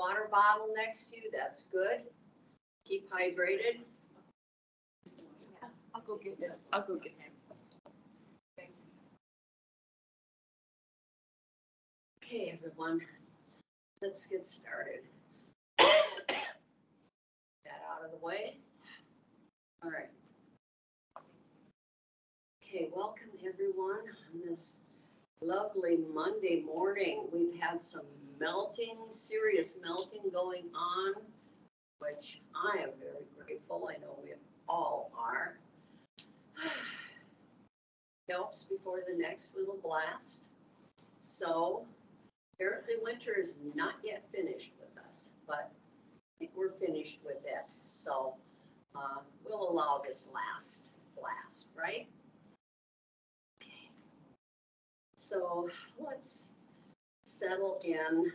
water bottle next to you, that's good. Keep hydrated. I'll go get it. I'll go get it. Okay, everyone, let's get started. That out of the way. All right. Okay, welcome everyone on this lovely Monday morning. We've had some melting, serious melting going on, which I am very grateful. I know we all are. Helps before the next little blast. So apparently winter is not yet finished with us, but I think we're finished with it. So uh, we'll allow this last blast, right? So let's settle in.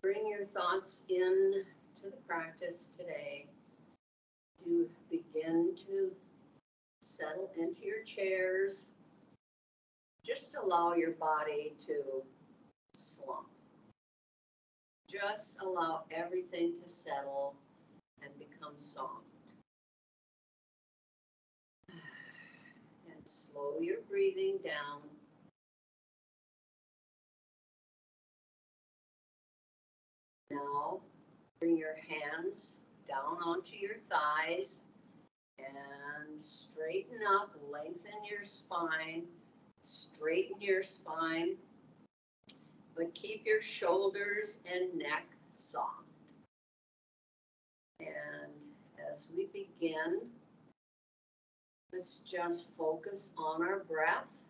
Bring your thoughts in to the practice today to begin to settle into your chairs. Just allow your body to slump. Just allow everything to settle and become soft. Slow your breathing down. Now, bring your hands down onto your thighs and straighten up, lengthen your spine, straighten your spine, but keep your shoulders and neck soft. And as we begin, let's just focus on our breath.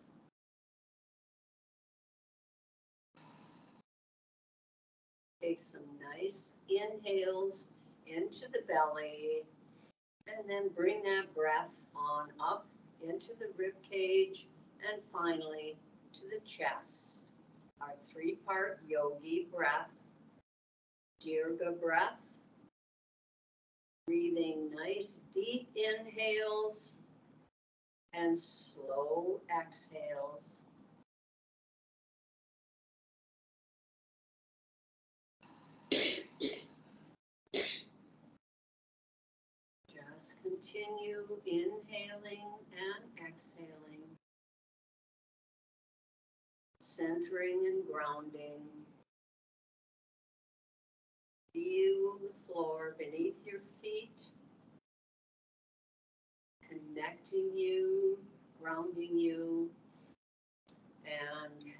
Take some nice inhales into the belly and then bring that breath on up into the rib cage and finally to the chest. Our three-part yogi breath, Dirga breath, breathing nice deep inhales and slow exhales. Just continue inhaling and exhaling, centering and grounding. Feel the floor beneath your feet, connecting you, grounding you, and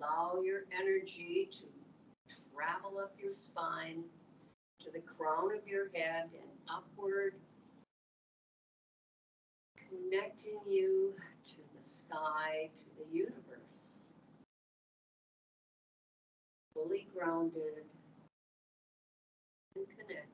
allow your energy to travel up your spine to the crown of your head and upward, connecting you to the sky, to the universe. Fully grounded and connected.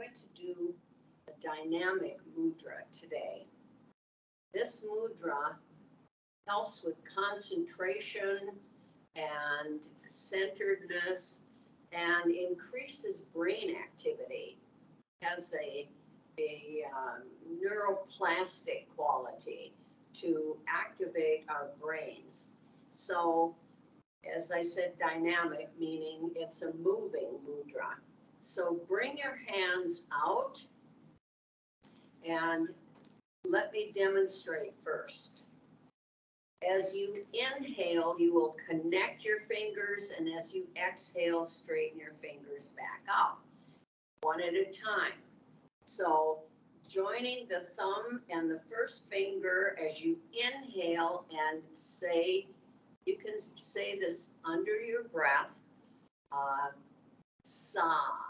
Going to do a dynamic mudra today. This mudra helps with concentration and centeredness and increases brain activity. Has a, a um, neuroplastic quality to activate our brains. So, as I said, dynamic, meaning it's a moving mudra. So bring your hands out and let me demonstrate first. As you inhale, you will connect your fingers, and as you exhale, straighten your fingers back out, one at a time. So joining the thumb and the first finger as you inhale and say, you can say this under your breath, uh, sa.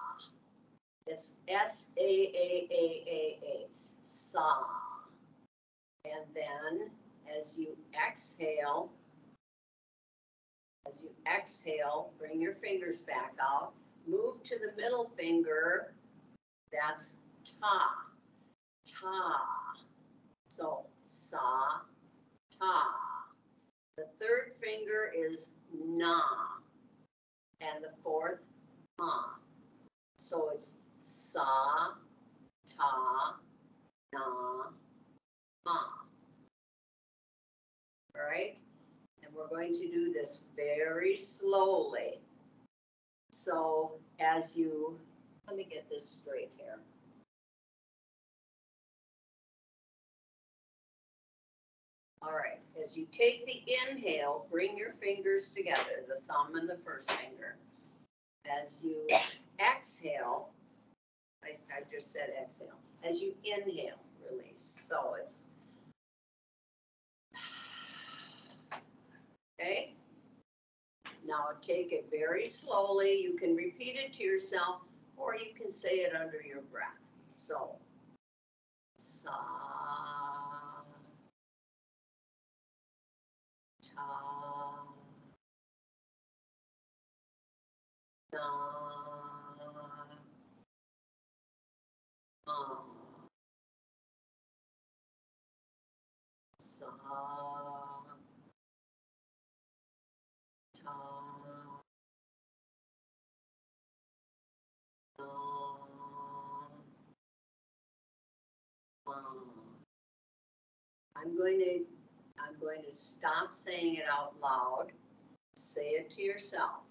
It's S A A A A A, sa. And then as you exhale, as you exhale, bring your fingers back out. Move to the middle finger. That's ta. Ta. So sa, ta. The third finger is na. and the fourth, ma. So it's sa, ta, na, ma. All right? And we're going to do this very slowly. So as you, let me get this straight here. All right, as you take the inhale, bring your fingers together, the thumb and the first finger. As you exhale, I, I just said exhale, as you inhale, release. So it's. Okay? Now take it very slowly. You can repeat it to yourself or you can say it under your breath. So, sa, ta, na, I'm going to, I'm going to stop saying it out loud. Say it to yourself.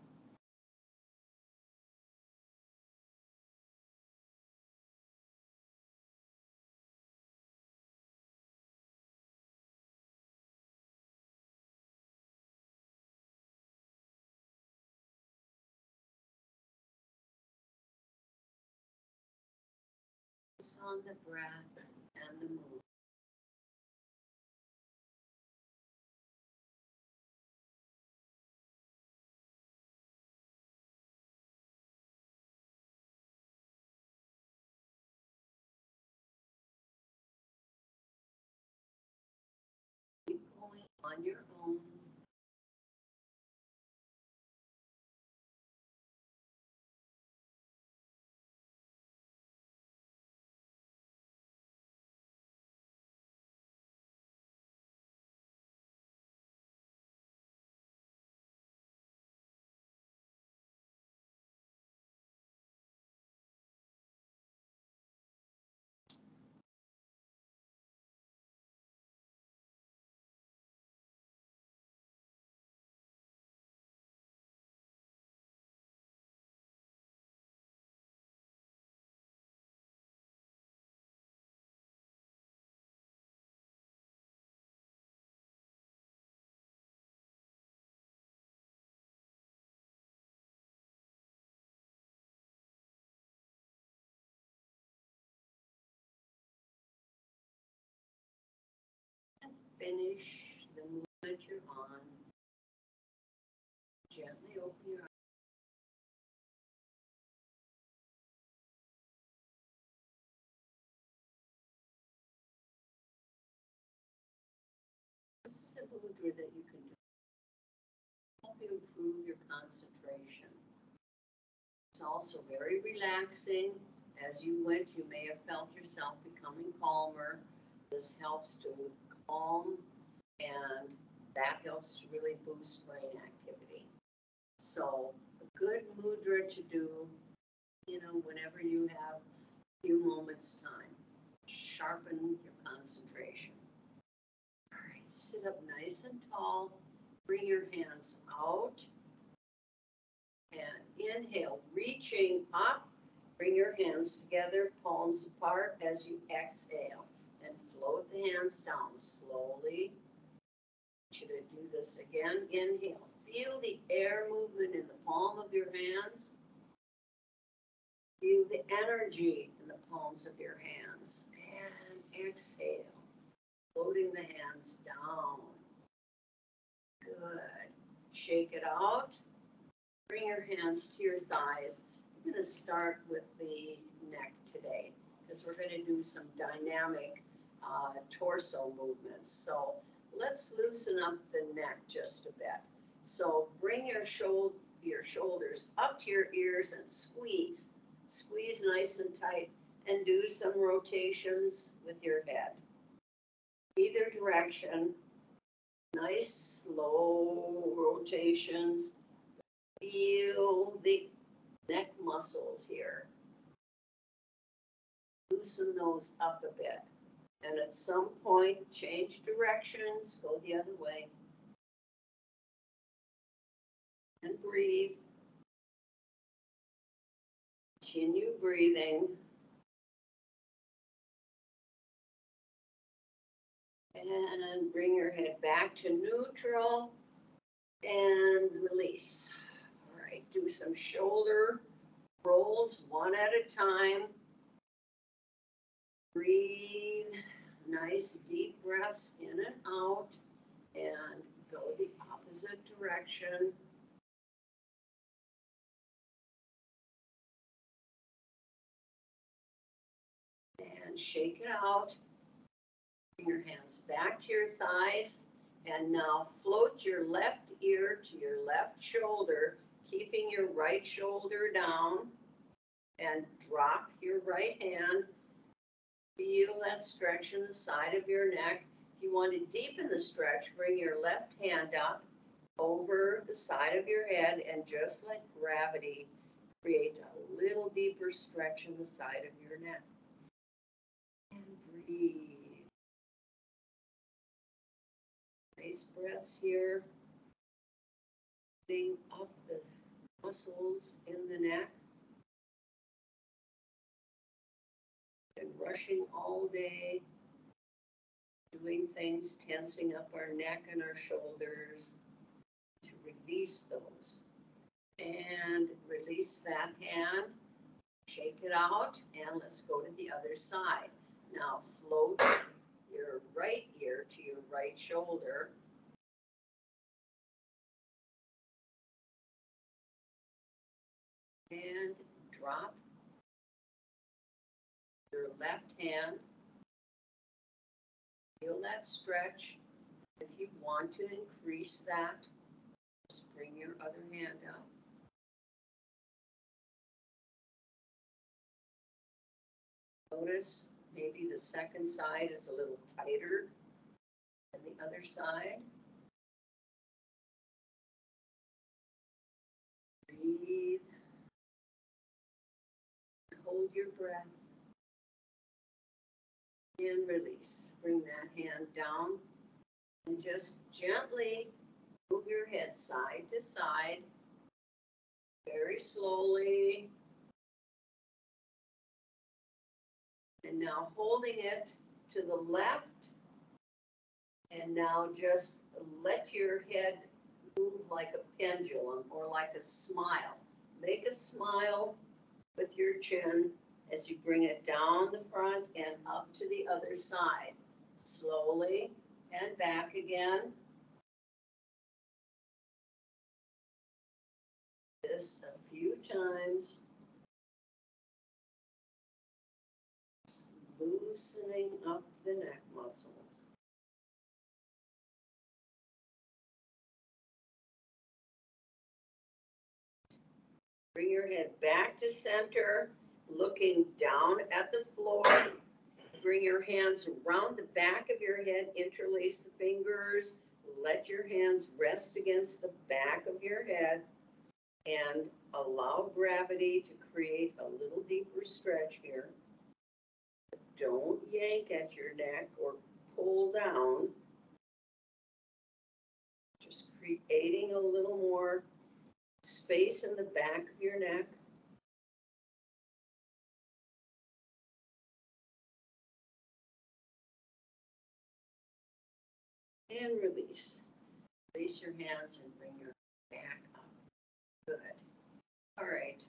On the breath and the movement. On your own. Finish the movement you're on. Gently open your eyes. This is a mudra that you can do. Help you improve your concentration. It's also very relaxing. As you went, you may have felt yourself becoming calmer. This helps to calm and that helps to really boost brain activity. So a good mudra to do, you know, whenever you have a few moments time. Sharpen your concentration. All right, sit up nice and tall. Bring your hands out. And inhale, reaching up. Bring your hands together, palms apart as you exhale. Float the hands down slowly. I want you to do this again. Inhale. Feel the air movement in the palm of your hands. Feel the energy in the palms of your hands. And exhale. Floating the hands down. Good. Shake it out. Bring your hands to your thighs. I'm going to start with the neck today because we're going to do some dynamic uh, torso movements. So let's loosen up the neck just a bit. So bring your shoulder, your shoulders up to your ears and squeeze. Squeeze nice and tight and do some rotations with your head. Either direction. Nice slow rotations. Feel the neck muscles here. Loosen those up a bit. And at some point, change directions, go the other way. And breathe. Continue breathing. And bring your head back to neutral and release. All right, do some shoulder rolls one at a time. Breathe, nice deep breaths in and out, and go the opposite direction. And shake it out. Bring your hands back to your thighs, and now float your left ear to your left shoulder, keeping your right shoulder down. And drop your right hand. Feel that stretch in the side of your neck. If you want to deepen the stretch, bring your left hand up over the side of your head and just like gravity, create a little deeper stretch in the side of your neck. And breathe. Nice breaths here. Up the muscles in the neck. Been rushing all day, doing things, tensing up our neck and our shoulders to release those. And release that hand, shake it out, and let's go to the other side. Now float your right ear to your right shoulder. And drop your left hand. Feel that stretch. If you want to increase that, just bring your other hand up. Notice maybe the second side is a little tighter than the other side. Breathe. Hold your breath. And release. Bring that hand down and just gently move your head side to side. Very slowly. And now holding it to the left. And now just let your head move like a pendulum or like a smile. Make a smile with your chin as you bring it down the front and up to the other side. Slowly and back again. This a few times. Loosening up the neck muscles. Bring your head back to center, looking down at the floor. Bring your hands around the back of your head, interlace the fingers. Let your hands rest against the back of your head and allow gravity to create a little deeper stretch here. Don't yank at your neck or pull down. Just creating a little more space in the back of your neck. And release. Release your hands and bring your back up. Good. All right.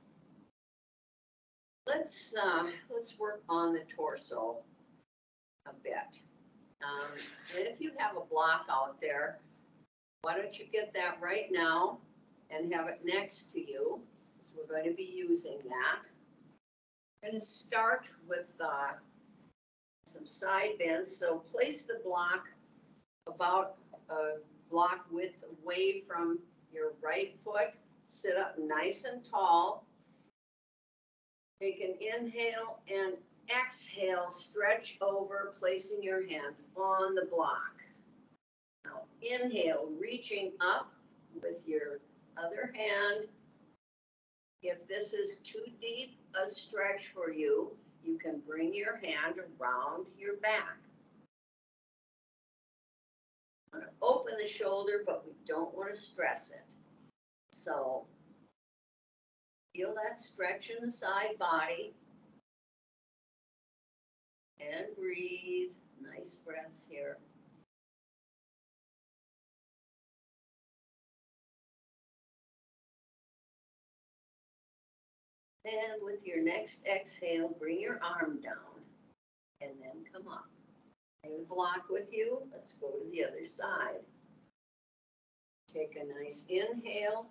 Let's, uh, let's work on the torso a bit. Um, and if you have a block out there, why don't you get that right now and have it next to you? Because we're going to be using that. I'm going to start with, uh, some side bends. So place the block about a block width away from your right foot. Sit up nice and tall. Take an inhale and exhale, stretch over, placing your hand on the block. Now inhale, reaching up with your other hand, If this is too deep a stretch for you, you can bring your hand around your back. Want to open the shoulder, but we don't want to stress it. So feel that stretch in the side body. And breathe. Nice breaths here. And with your next exhale, bring your arm down and then come up. The block with you. Let's go to the other side. Take a nice inhale,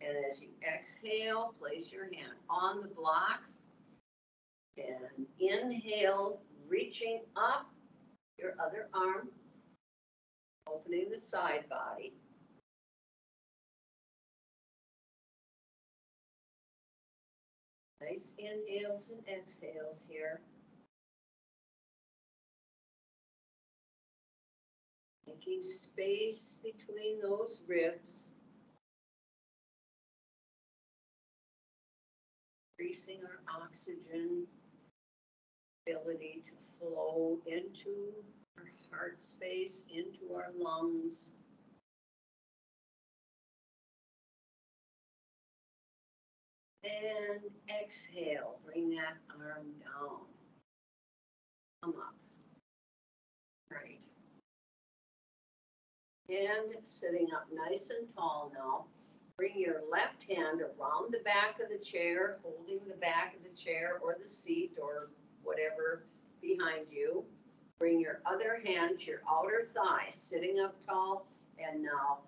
and as you exhale, place your hand on the block. And inhale, reaching up your other arm, opening the side body. Nice inhales and exhales here. Making space between those ribs. Increasing our oxygen ability to flow into our heart space, into our lungs. And exhale, bring that arm down. Come up. Right. And sitting up nice and tall now. Bring your left hand around the back of the chair, holding the back of the chair or the seat or whatever behind you. Bring your other hand to your outer thigh, sitting up tall, and now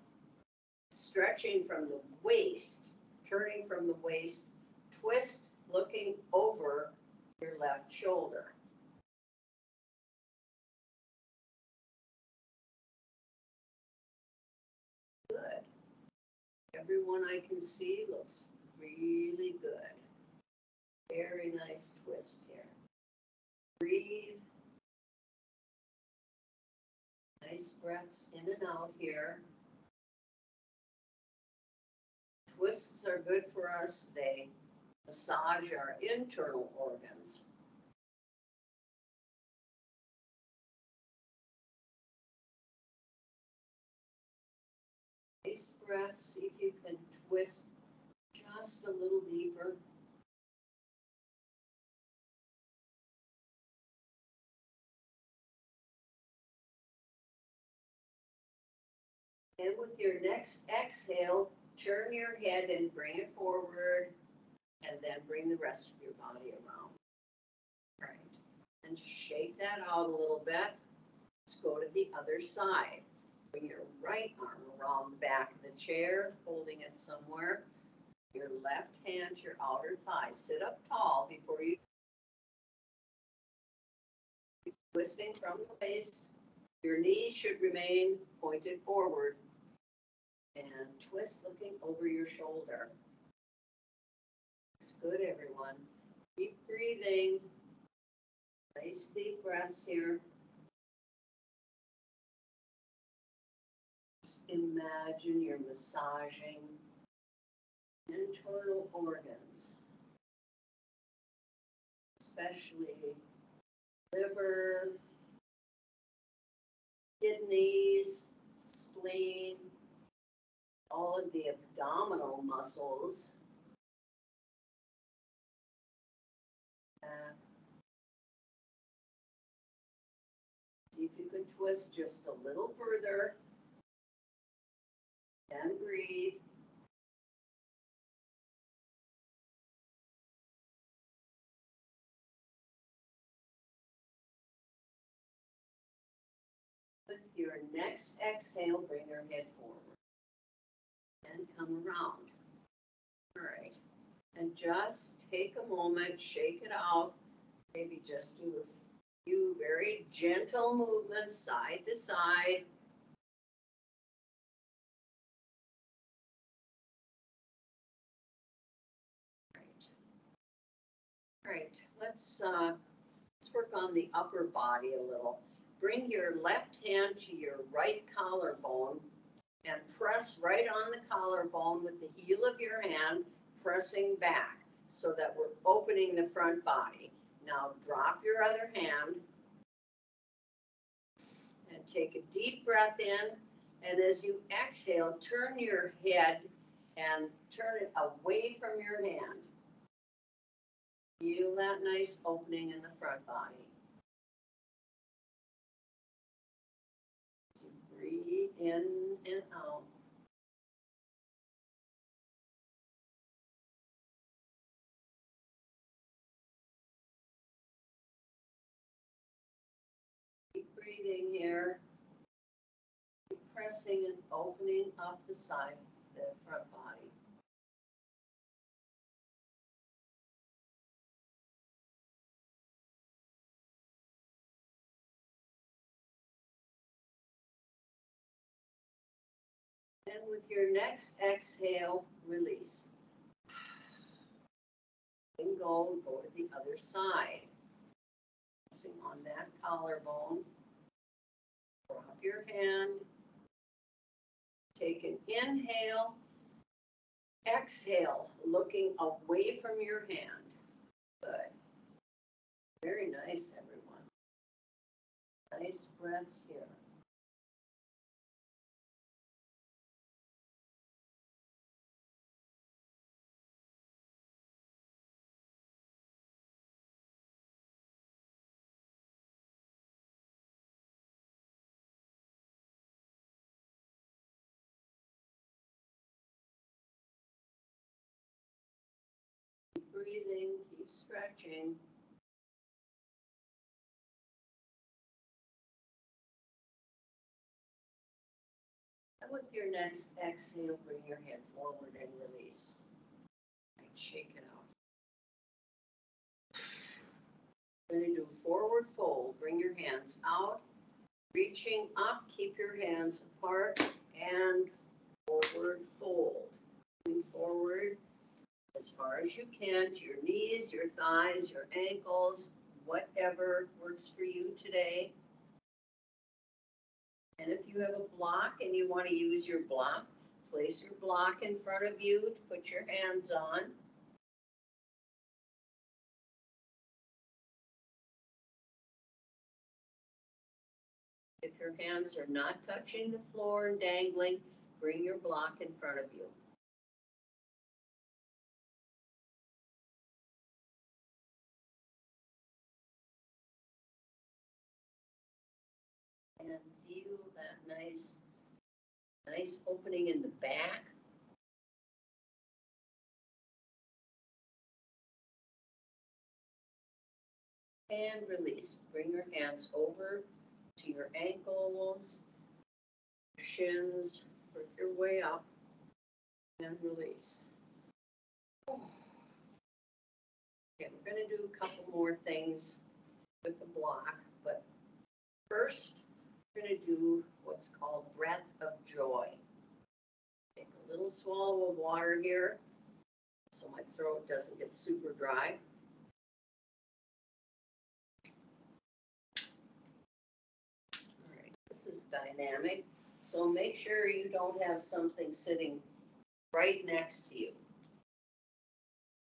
stretching from the waist, turning from the waist, twist, looking over your left shoulder. Everyone I can see looks really good. Very nice twist here. Breathe. Nice breaths in and out here. Twists are good for us. They massage our internal organs. Nice breath. See if you can twist just a little deeper. And with your next exhale, turn your head and bring it forward, and then bring the rest of your body around. Right. And shake that out a little bit. Let's go to the other side. Your right arm around the back of the chair, holding it somewhere. Your left hand your outer thigh. Sit up tall before you twisting from the waist. Your knees should remain pointed forward and twist looking over your shoulder. Looks good, everyone. Keep breathing. Nice deep breaths here. Imagine you're massaging internal organs, especially liver, kidneys, spleen, all of the abdominal muscles. back. See if you can twist just a little further. And breathe. With your next exhale, bring your head forward. And come around. All right. And just take a moment, shake it out. Maybe just do a few very gentle movements side to side. All right, let's, uh, let's work on the upper body a little. Bring your left hand to your right collarbone and press right on the collarbone with the heel of your hand pressing back so that we're opening the front body. Now drop your other hand and take a deep breath in. And as you exhale, turn your head and turn it away from your hand. Feel that nice opening in the front body. So breathe in and out. Keep breathing here. Keep pressing and opening up the side, the front body. And with your next exhale, release. And go, go to the other side. Pressing on that collarbone. Drop your hand. Take an inhale. Exhale, looking away from your hand. Good. Very nice, everyone. Nice breaths here. Breathing, keep stretching. And with your next exhale, bring your head forward and release. And shake it out. We're gonna do forward fold. Bring your hands out, reaching up, keep your hands apart, and forward fold. Moving forward as far as you can to your knees, your thighs, your ankles, whatever works for you today. And if you have a block and you want to use your block, place your block in front of you to put your hands on. If your hands are not touching the floor and dangling, bring your block in front of you. And feel that nice, nice opening in the back. And release. Bring your hands over to your ankles, shins, work your way up and release. Okay, we're gonna do a couple more things with the block, but First, we're gonna do what's called breath of joy. Take a little swallow of water here, so my throat doesn't get super dry. All right, this is dynamic, so make sure you don't have something sitting right next to you.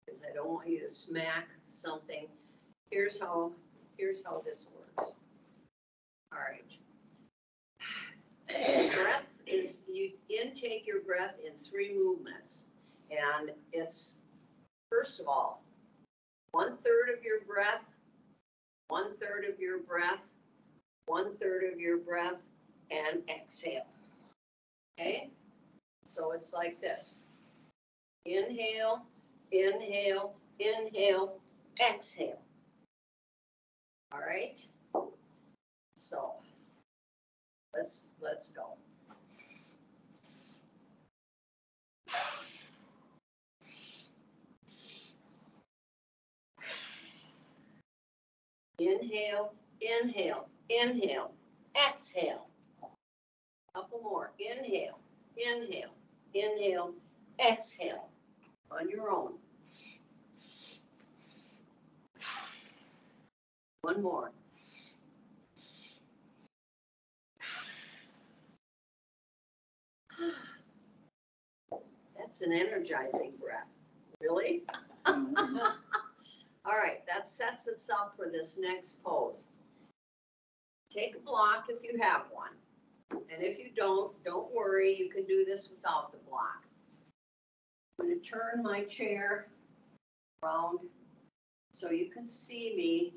Because I don't want you to smack something. Here's how, here's how this works. All right. Breath is, you intake your breath in three movements. And it's, first of all, one third of your breath, one third of your breath, one third of your breath, and exhale. Okay? So it's like this. Inhale, inhale, inhale, exhale. All right? So, let's, let's go. Inhale, inhale, inhale, exhale. Couple more. Inhale, inhale, inhale, exhale on your own. One more. That's an energizing breath. Really? All right, that sets us up for this next pose. Take a block if you have one. And if you don't, don't worry, you can do this without the block. I'm gonna turn my chair around so you can see me.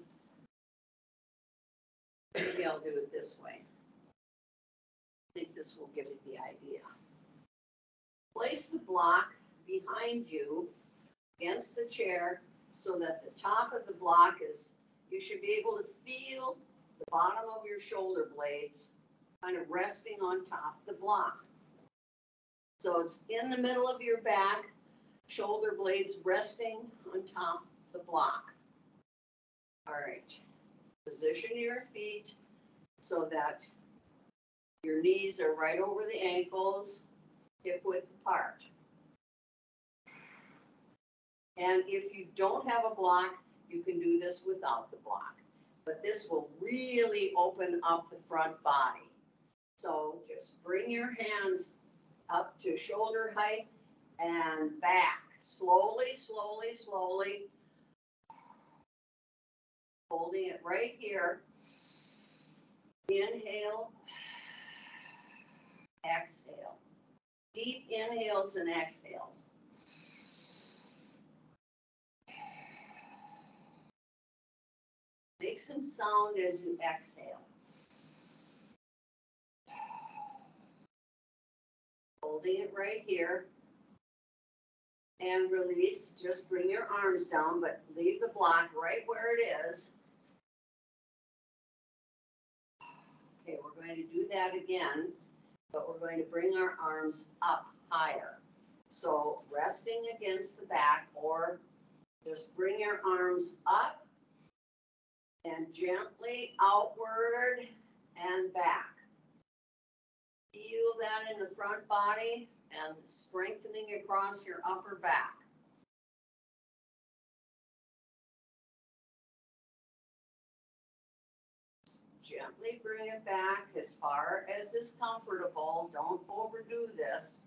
Maybe I'll do it this way. I think this will give you the idea. Place the block behind you against the chair so that the top of the block is, you should be able to feel the bottom of your shoulder blades kind of resting on top of the block. So it's in the middle of your back, shoulder blades resting on top of the block. All right, position your feet so that your knees are right over the ankles, hip width apart. And if you don't have a block, you can do this without the block. But this will really open up the front body. So just bring your hands up to shoulder height and back, slowly, slowly, slowly. Holding it right here. Inhale. Exhale. Deep inhales and exhales. Make some sound as you exhale. Holding it right here. And release, just bring your arms down, but leave the block right where it is. Okay, we're going to do that again, but we're going to bring our arms up higher. So resting against the back or just bring your arms up and gently outward and back. Feel that in the front body and strengthening across your upper back. Gently bring it back as far as is comfortable. Don't overdo this.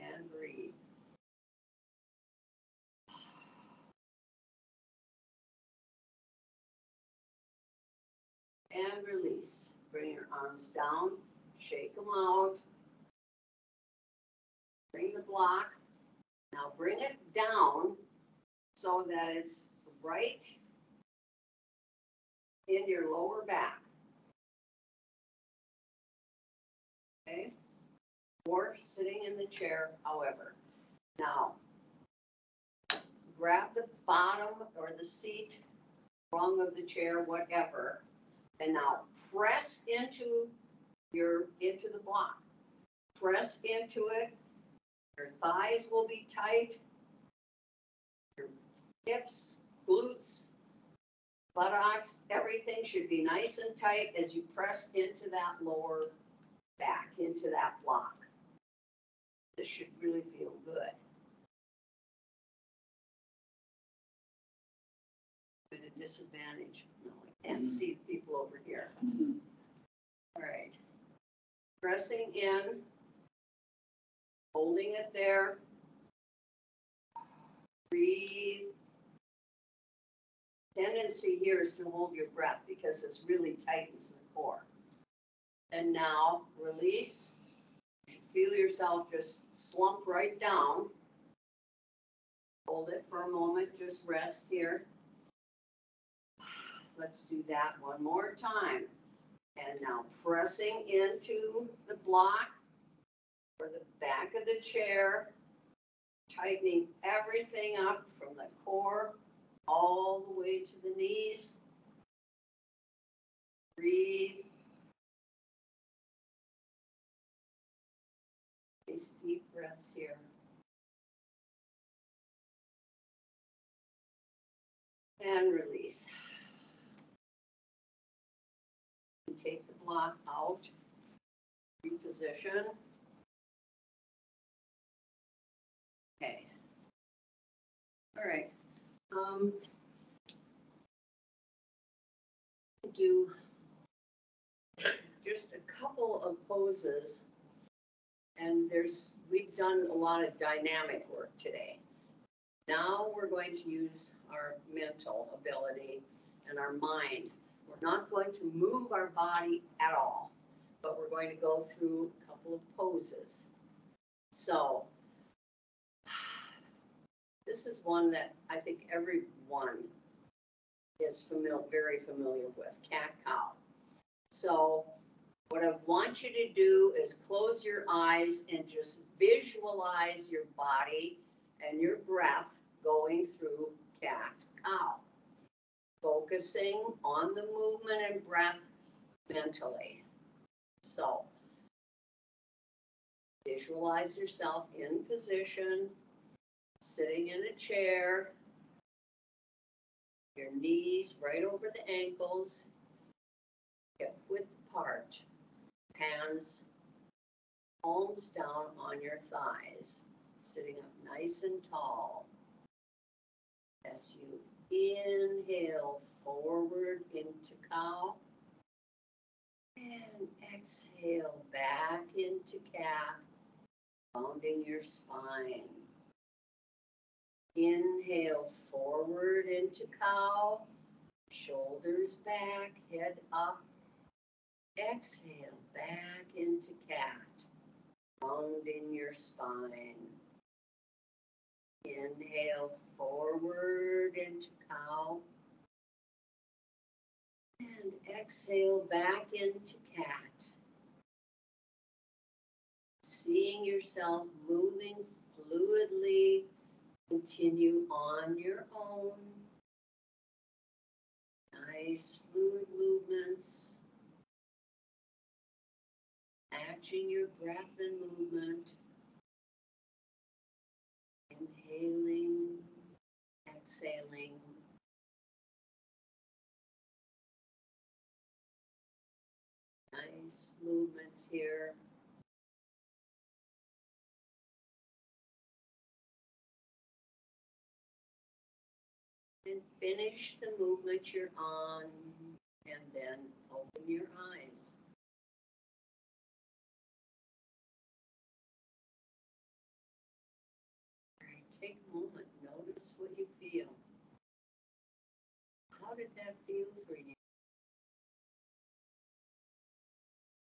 And breathe. and release. Bring your arms down, shake them out. Bring the block. Now bring it down so that it's right in your lower back. Okay? Or sitting in the chair, however. Now, grab the bottom or the seat, rung of the chair, whatever, and now press into your, into the block. Press into it. Your thighs will be tight. Your hips, glutes, buttocks, everything should be nice and tight as you press into that lower back, into that block. This should really feel good. At a disadvantage. No, I can't see people over here. Mhm. All right. Pressing in. Holding it there. Breathe. Tendency here is to hold your breath because it's really tightens the core. And now release. You Feel yourself just slump right down. Hold it for a moment, just rest here. Let's do that one more time. And now pressing into the block or the back of the chair, tightening everything up from the core all the way to the knees. Breathe. These deep breaths here. And release. And Take the block out, reposition. Okay. All right, um. Do just a couple of poses. And there's, we've done a lot of dynamic work. work today. Now we're going to use our mental ability and our mind. We're not going to move our body at all, but we're going to go through a couple of poses. So this is one that I think everyone is familiar, very familiar with, cat cow. So what I want you to do is close your eyes and just visualize your body and your breath going through cat cow. Focusing on the movement and breath mentally. So visualize yourself in position, sitting in a chair, your knees right over the ankles, hip width apart, hands, palms down on your thighs, sitting up nice and tall. As you inhale forward into cow and exhale back into cat, rounding your spine. Inhale forward into cow, shoulders back, head up. Exhale back into cat, rounding your spine. Inhale forward into cow. And exhale back into cat. Seeing yourself moving fluidly, continue on your own. Nice fluid movements. Matching your breath and movement. Inhaling, exhaling. Nice movements here. Finish the movement you're on and then open your eyes. Take a moment, notice what you feel. How did that feel for you?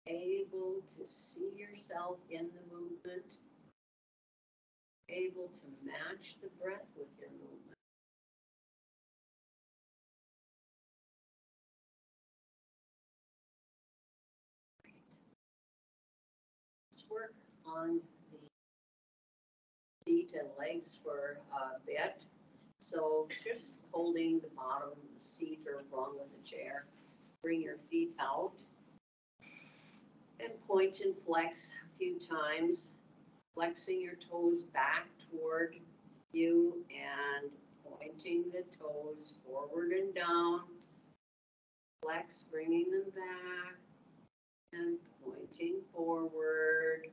Able to see yourself in the movement, able to match the breath with your movement. Work on the feet and legs for uh, a bit. So just holding the bottom of the seat or wrong with the chair, bring your feet out. And point and flex a few times, flexing your toes back toward you and pointing the toes forward and down. Flex, bringing them back and pointing forward.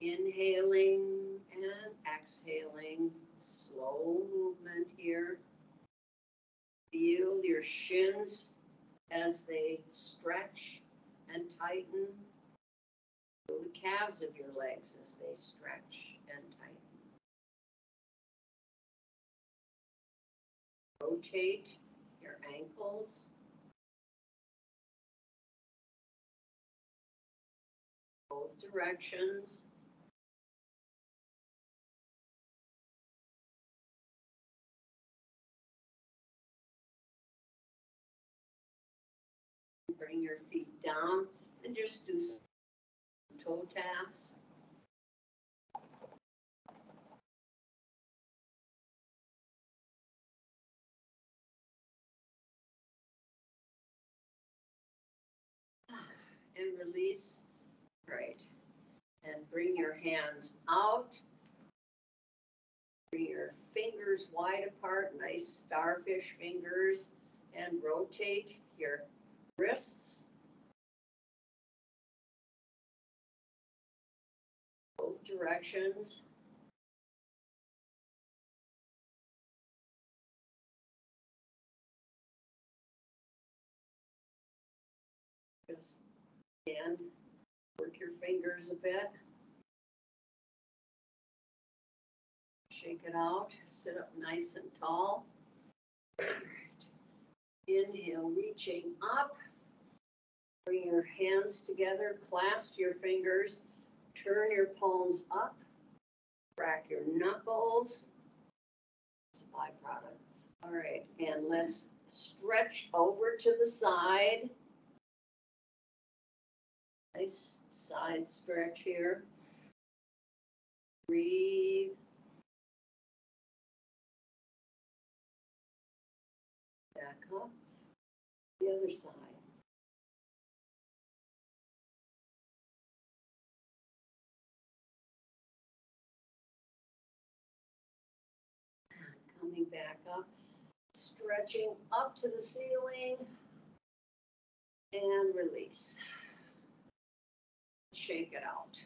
Inhaling and exhaling, slow movement here. Feel your shins as they stretch and tighten. Feel the calves of your legs as they stretch and tighten. Rotate your ankles. Directions. Bring your feet down and just do some toe taps. And release, right. And bring your hands out. Bring your fingers wide apart, nice starfish fingers, and rotate your wrists. Both directions. Just again, work your fingers a bit. Shake it out, sit up nice and tall. Alright. Inhale, reaching up. Bring your hands together, clasp your fingers, turn your palms up, crack your knuckles. It's a byproduct. All right, and let's stretch over to the side. Nice side stretch here. Breathe. Back up. The other side. And coming back up, stretching up to the ceiling. And release. Shake it out.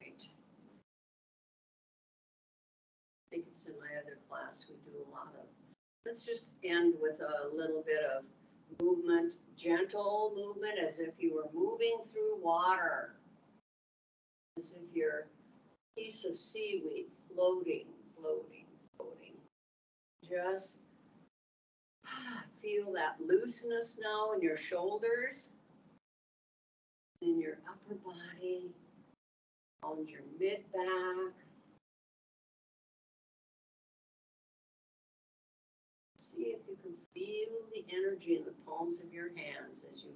Great. I think it's in my other class, we do a lot of, let's just end with a little bit of movement, gentle movement, as if you were moving through water. As if you're a piece of seaweed floating, floating, floating. Just ah, feel that looseness now in your shoulders, in your upper body, on your mid back. See if you can feel the energy in the palms of your hands as you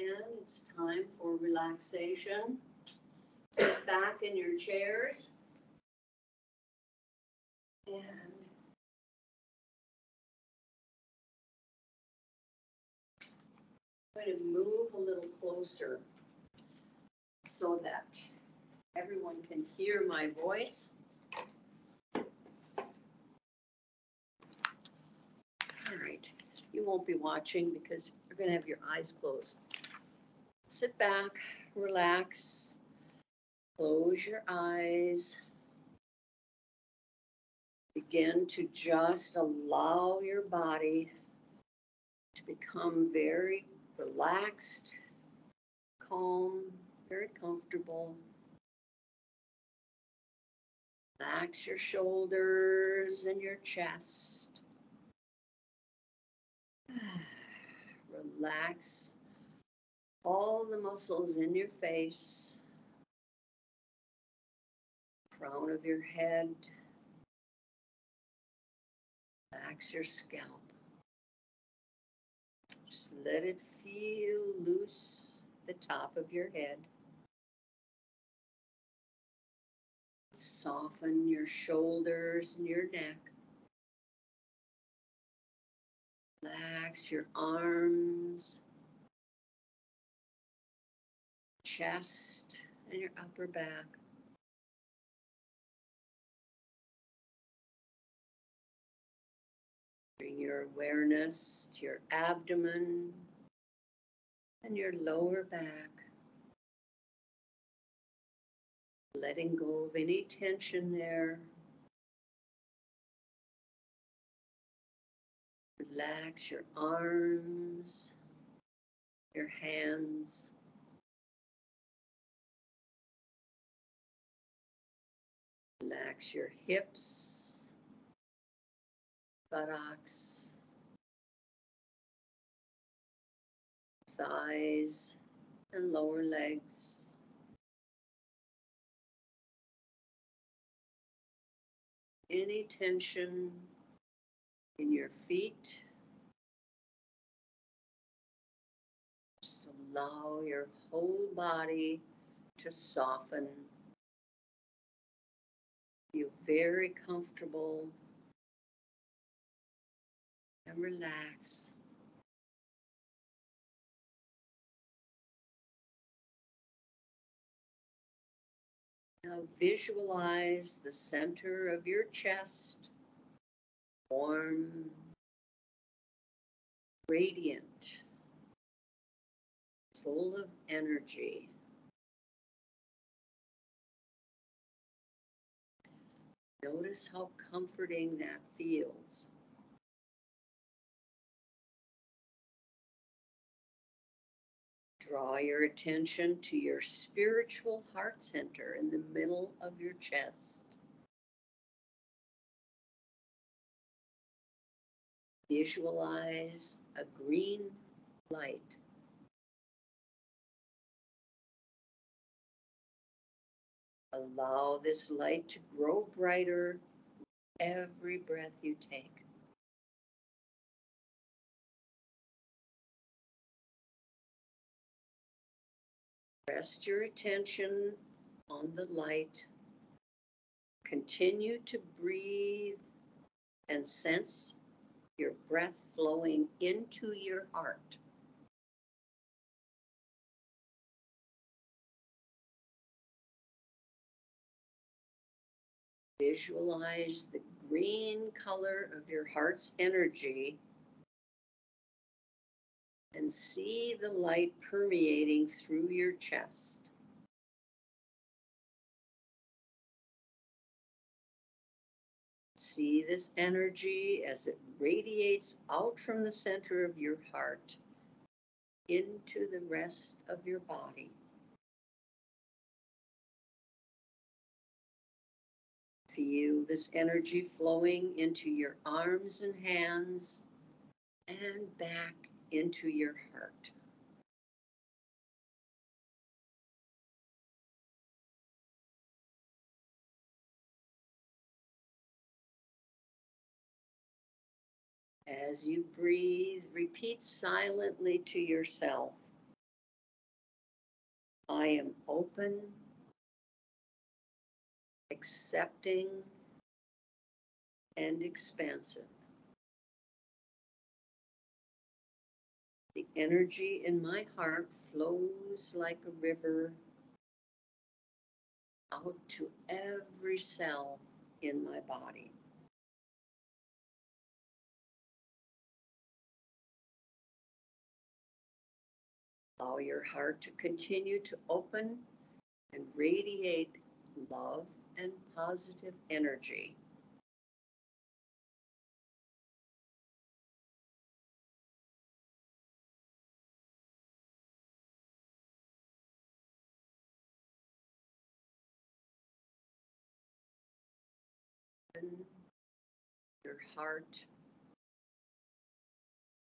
And it's time for relaxation. Sit back in your chairs. And I'm going to move a little closer so that everyone can hear my voice. All right, you won't be watching because you're going to have your eyes closed. Sit back, relax, close your eyes. Begin to just allow your body to become very relaxed, calm, very comfortable. Relax your shoulders and your chest. Relax all the muscles in your face, crown of your head. Relax your scalp. Just let it feel loose the top of your head. Soften your shoulders and your neck. Relax your arms, chest, and your upper back. Bring your awareness to your abdomen and your lower back. Letting go of any tension there. Relax your arms, your hands. Relax your hips, buttocks, thighs, and lower legs. Any tension in your feet. Just allow your whole body to soften. Feel very comfortable and relax. Now visualize the center of your chest warm, radiant, full of energy. Notice how comforting that feels. Draw your attention to your spiritual heart center in the middle of your chest. Visualize a green light. Allow this light to grow brighter every breath you take. Rest your attention on the light. Continue to breathe and sense your breath flowing into your heart. Visualize the green color of your heart's energy and see the light permeating through your chest. See this energy as it radiates out from the center of your heart into the rest of your body. Feel this energy flowing into your arms and hands and back into your heart. As you breathe, repeat silently to yourself I am open, accepting, and expansive. The energy in my heart flows like a river out to every cell in my body. Allow your heart to continue to open and radiate love and positive energy. Your heart.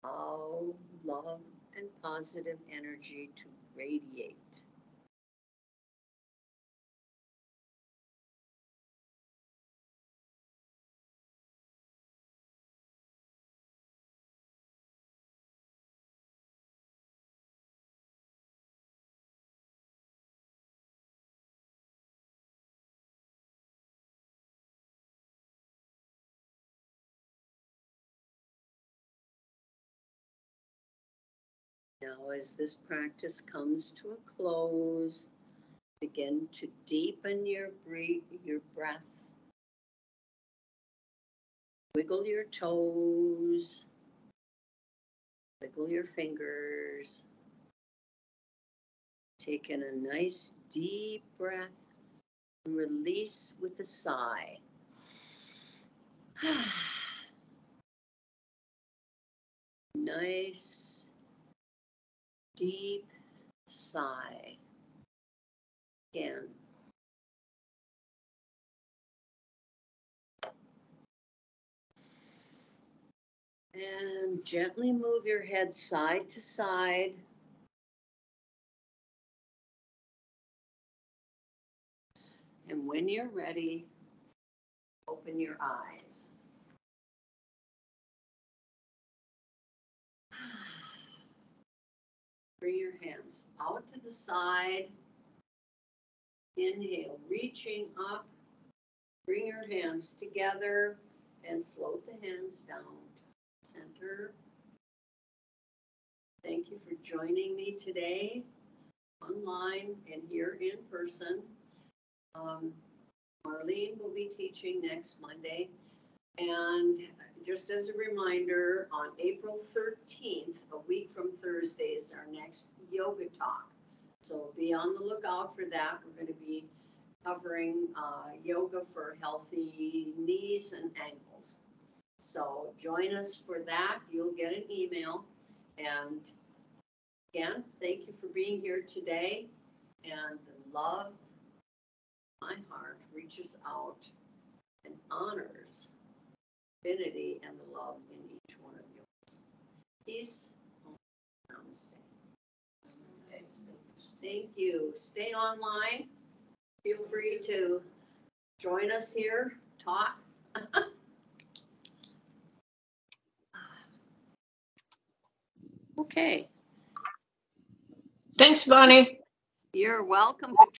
Allow love and positive energy to radiate. Now, as this practice comes to a close, begin to deepen your breathe, your breath. Wiggle your toes. Wiggle your fingers. Take in a nice deep breath and release with a sigh. nice deep sigh. Again. And gently move your head side to side. And when you're ready, open your eyes. Bring your hands out to the side. Inhale, reaching up. Bring your hands together and float the hands down to center. Thank you for joining me today online and here in person. Um, Marlene will be teaching next Monday. And just as a reminder, on April 13th, a week from Thursday, is our next yoga talk. So be on the lookout for that. We're gonna be covering, uh, yoga for healthy knees and ankles. So join us for that. You'll get an email. And again, thank you for being here today. And the love, my heart reaches out and honors divinity and the love in each one of yours. Peace. Namaste. Thank you. Stay online. Feel free to join us here, talk. Okay, Thanks, Bonnie. you're welcome.